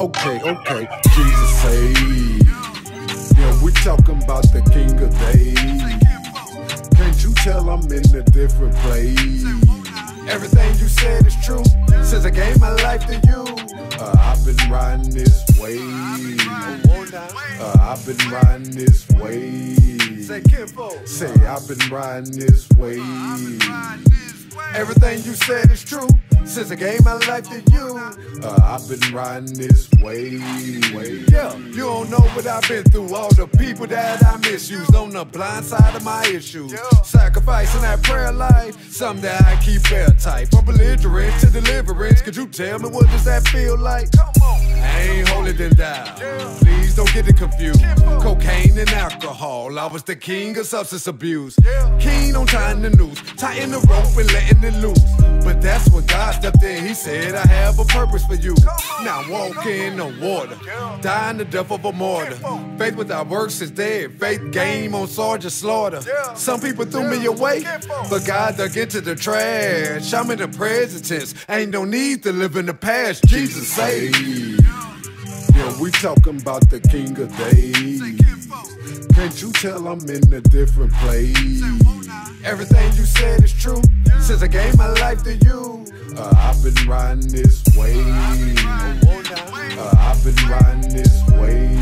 Okay, okay, Jesus save. Yeah, we talking about the King of Days. Can't you tell I'm in a different place? Everything you said is true. Since I gave my life to you, uh, I've been riding this way. Uh, I've been riding this way. Say I've been riding this way. Everything you said is true. Since I gave my life to you, uh, I've been riding this way, way. Yeah, you don't know what I've been through. All the people that I misused on the blind side of my issues. Sacrificing that prayer life, something that I keep airtight. From belligerent to deliverance, could you tell me what does that feel like? I ain't holding it down. Please don't get it confused. Cocaine and alcohol. I was the king of substance abuse. Keen on tying the noose, tying the rope and letting it loose. But that's when God stepped in. He said, I have a purpose for you. Now walk in the water, die in the death of a martyr. Faith without works is dead. Faith game on Sergeant Slaughter. Some people threw me away, but God dug into the trash. I'm in the present tense. Ain't no need to live in the past. Jesus saved. Yeah, we talking about the King of Days. Can't you tell I'm in a different place? Everything you said is true. Since I gave my life to you, uh, I've been riding this way. Uh, I've been riding this way.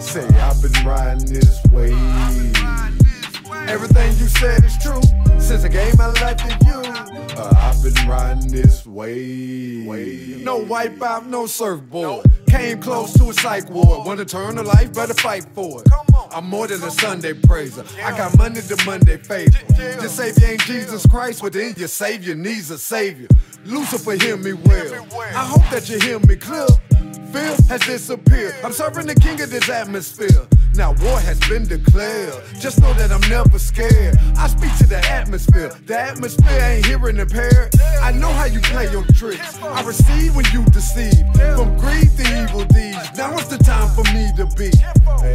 Say I've been riding this way. Everything you said is true. Since I gave my life to you, uh, I've been riding this way. way. No wipeout, no surfboard. Came close to a psych ward. Want to turn to life, better fight for it. I'm more than a Sunday praiser. I got Monday to Monday favor. Your Savior ain't Jesus Christ, but then your Savior needs a Savior. Lucifer, hear me well. I hope that you hear me clear. Has disappeared. I'm serving the king of this atmosphere. Now war has been declared. Just know that I'm never scared. I speak to the atmosphere. The atmosphere ain't hearing impaired. I know how you play your tricks. I receive when you deceive. From greed to evil deeds. Now it's the time for me to be.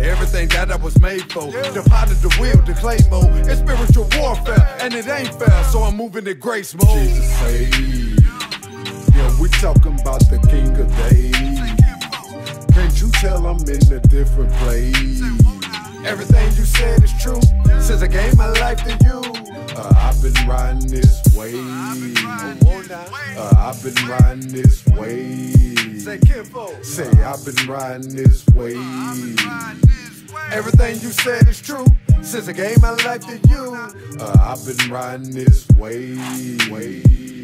Everything that I was made for. The pot of the wheel, the clay mode. It's spiritual warfare, and it ain't fair. So I'm moving to grace mode. Jesus save. Yeah, we talking about the King in a different place? Everything you said is true. Since I gave my life to you, uh, I've been riding this way. Uh, I've been riding this way. Say I've been riding this way. Everything you said is true. Since I gave my life to you, uh, I've been riding this way. way.